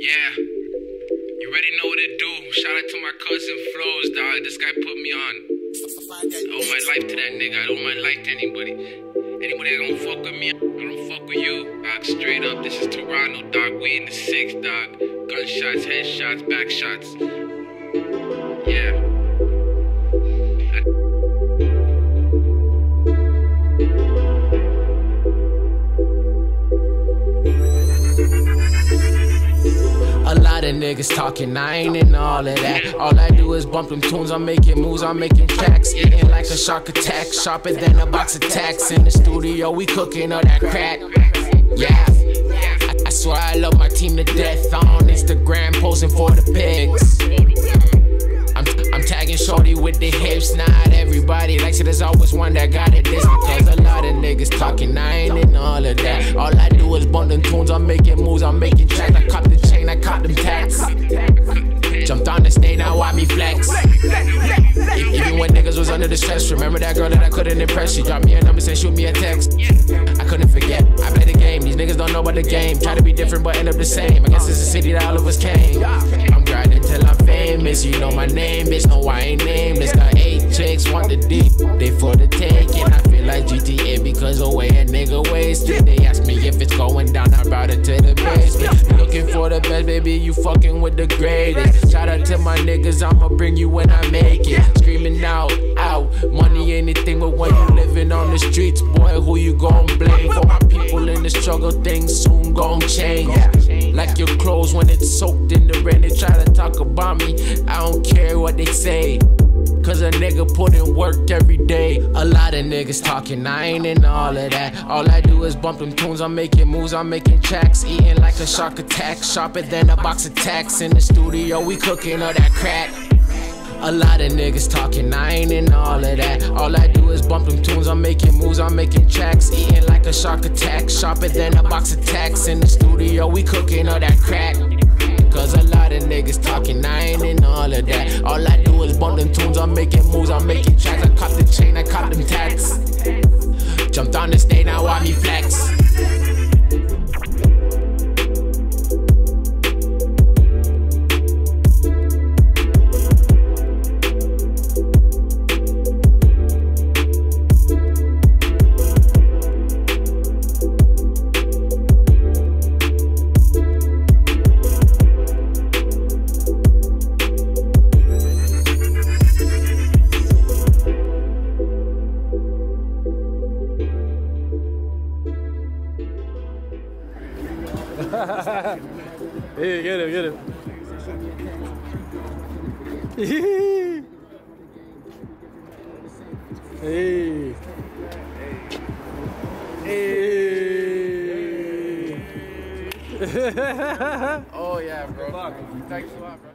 Yeah. You already know what it do. Shout out to my cousin Flows, dog. This guy put me on. I owe my life to that nigga. I owe my life to anybody. Anybody that don't fuck with me, I don't fuck with you. Dog, straight up. This is Toronto, dog. We in the six, dog. Gunshots, headshots, backshots. Of niggas talking, I ain't in all of that. All I do is bump them tunes, I'm making moves, I'm making tracks. Eating like a shark attack, sharper than a box of tacks. In the studio, we cooking all that crack. Yeah. I, swear I love my team to death. On Instagram, posing for the pics. I'm, I'm tagging Shorty with the hips. Not everybody likes it. There's always one that got it. This because a lot of niggas talking. I ain't under the stress. Remember that girl that I couldn't impress? She dropped me a number, said shoot me a text. I couldn't forget. I play the game. These niggas don't know about the game. Try to be different, but end up the same. I guess it's a city that all of us came. I'm grinding till I'm famous. You know my name, bitch. No, I ain't nameless. Got eight chicks, want the deep. They for the baby. You fucking with the greatest. Shout out to my niggas. I'ma bring you when I make it. Screaming out, out. Money anything, but when you living on the streets, boy, who you gon' blame? For my people in the struggle, things soon gon' change. Like your clothes when it's soaked in the rain. They try to talk about me. I don't care what they say. Cause a nigga put in work every day. A lot of niggas talking, I ain't in all of that. All I do is bump them tunes, I'm making moves, I'm making tracks. Eating like a shark attack, sharper than a box of tacks. In the studio, we cooking all that crack. A lot of niggas talking, I ain't in all of that. All I do is bump them tunes, I'm making moves, I'm making tracks. Eating like a shark attack, sharper than a box of tacks. In the studio, we cooking all that crack. Cause a lot of niggas talking, I ain't in all of that. All I do them tunes, I'm making moves, I'm making tracks. I caught the chain, I caught them tats. Jumped on the stage, now watch me flex. Hey, get him, get him. hey. Hey. Oh, yeah, bro. Thanks a lot, bro.